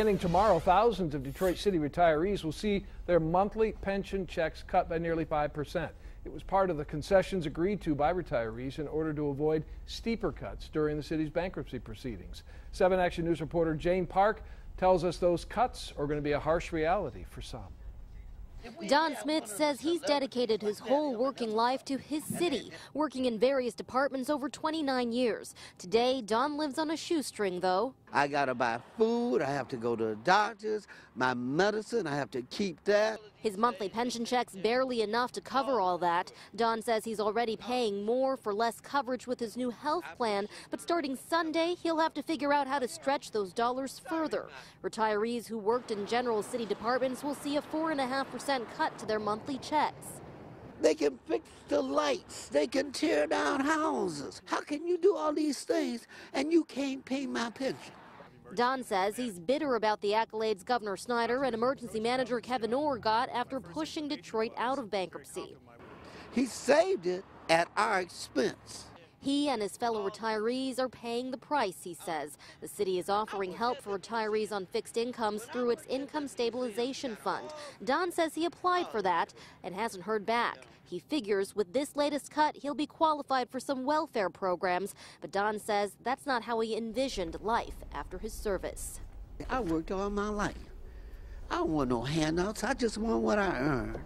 Beginning tomorrow, thousands of Detroit City retirees will see their monthly pension checks cut by nearly 5%. It was part of the concessions agreed to by retirees in order to avoid steeper cuts during the city's bankruptcy proceedings. 7 Action News reporter Jane Park tells us those cuts are going to be a harsh reality for some. Don Smith says he's dedicated his whole working life to his city, working in various departments over 29 years. Today, Don lives on a shoestring, though. I got to buy food, I have to go to the doctors, my medicine, I have to keep that. His monthly pension check's barely enough to cover all that. Don says he's already paying more for less coverage with his new health plan, but starting Sunday, he'll have to figure out how to stretch those dollars further. Retirees who worked in general city departments will see a 4.5% cut to their monthly checks. They can fix the lights. They can tear down houses. How can you do all these things and you can't pay my pension? Don says he's bitter about the accolades Governor Snyder and emergency manager Kevyn Orr got after pushing Detroit out of bankruptcy. He saved it at our expense. He and his fellow retirees are paying the price, he says. The city is offering help for retirees on fixed incomes through its Income Stabilization Fund. Don says he applied for that and hasn't heard back. He figures with this latest cut, he'll be qualified for some welfare programs, but Don says that's not how he envisioned life after his service. I worked all my life. I don't want no handouts. I just want what I earned.